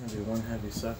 Maybe one heavy sucker.